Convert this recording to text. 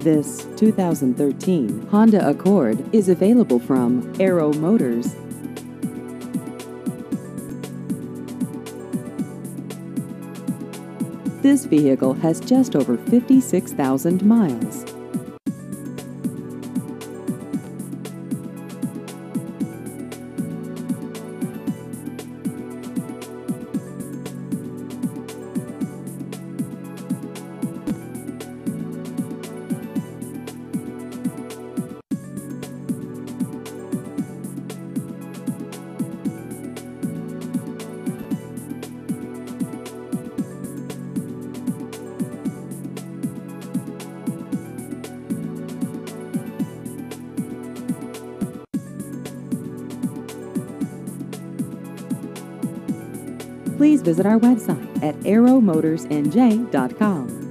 This 2013 Honda Accord is available from Arrow Motors. This vehicle has just over 56,000 miles. Please visit our website at arrowmotorsnj.com.